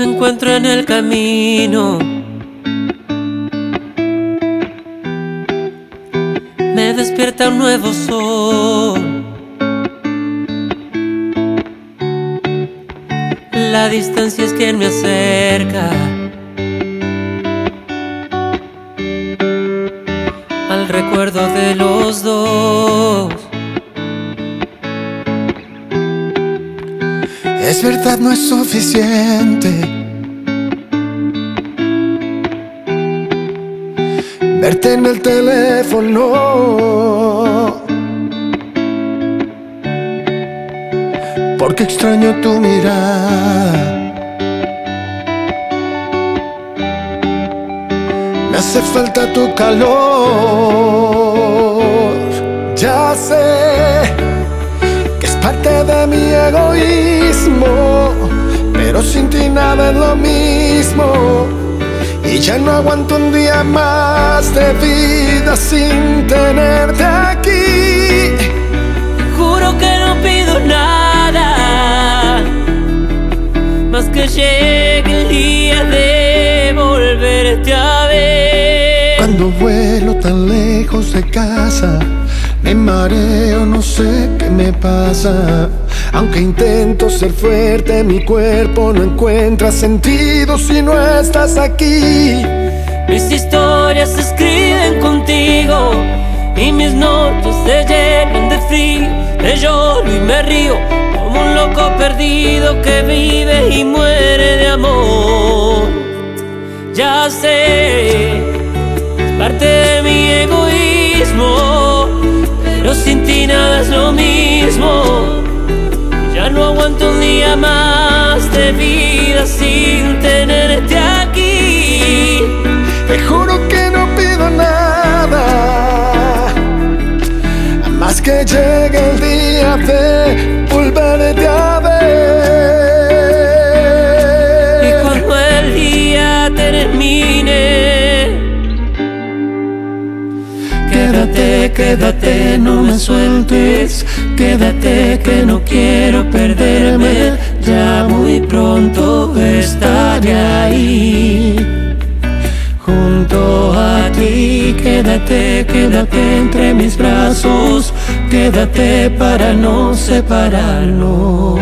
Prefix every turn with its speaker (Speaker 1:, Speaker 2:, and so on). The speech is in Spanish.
Speaker 1: encuentro en el camino. Me despierta un nuevo sol. La distancia es quien me acerca. Al recuerdo de los dos.
Speaker 2: Es verdad, no es suficiente. Verte en el teléfono. Porque extraño tu mirada. Me hace falta tu calor. Ya sé que es parte de mi egoísmo, pero sin ti nada es lo mismo. Y ya no aguanto un día más de vida sin tenerte aquí.
Speaker 1: Juro que no pido nada más que llegue el día de volverte a ver.
Speaker 2: Cuando vuelo tan lejos de casa, me mareo, no sé qué me pasa. Aunque intento ser fuerte, mi cuerpo no encuentra sentido si no estás aquí.
Speaker 1: Mis historias se escriben contigo y mis noches se llenan de frío. Te lloro y me río como un loco perdido que vive y muere de amor. Ya sé, mismo. Ya no aguanto un día más de vida sin tenerte aquí.
Speaker 2: Te juro que no pido nada, más que llegue el día de volverte a ver.
Speaker 1: Y cuando el día termine,
Speaker 2: Quédate, quédate, no me sueltes. Quédate que no quiero perderme. Ya muy pronto estaré ahí. Junto a ti, quédate, quédate entre mis brazos. Quédate para no separarnos.